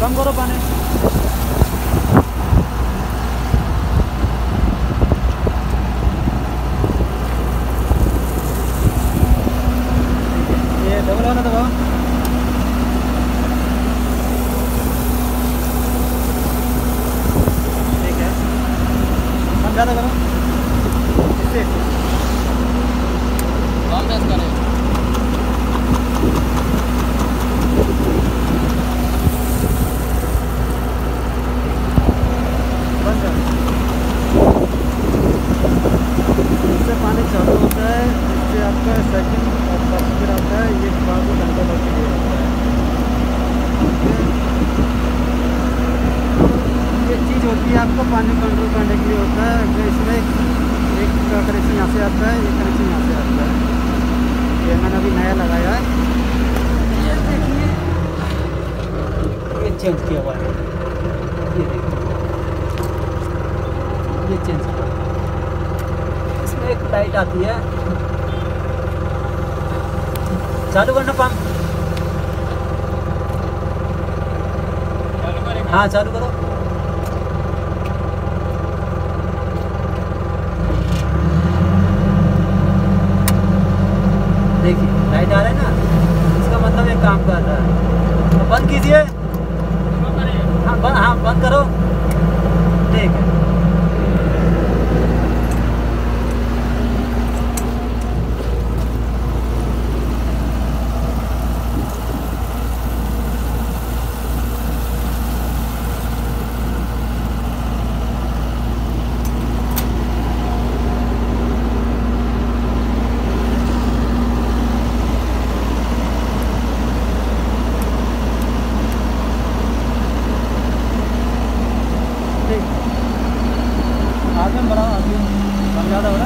कम करो पानी। ये दबाओ ठीक है। ज़्यादा करो। इससे कम दस करें बंद कर इससे पानी चालू होता है इससे आपका सेकंड और फ़र्स्ट गिर आता है ये बाबू कंट्रोलर के लिए होता है। ये चीज़ होती है आपको पानी कंट्रोल करने के लिए होता है इसमें एक एक कनेक्शन यहाँ से आता है एक कनेक्शन यहाँ से आता है। ये मैंने अभी नया लगाया है। ये देखिए। ये चेंज किया हुआ है। ये देखिए। ये चेंज किया इसमें एक लाइट आती है। चालू करना पंप हाँ चालू करो। देखिए लाइट आ रहा है ना? इसका मतलब ये काम कर रहा है। तो बंद कीजिए। हाँ बंद हाँ बंद करो। में बड़ा आदमी ज़्यादा हो रहा है?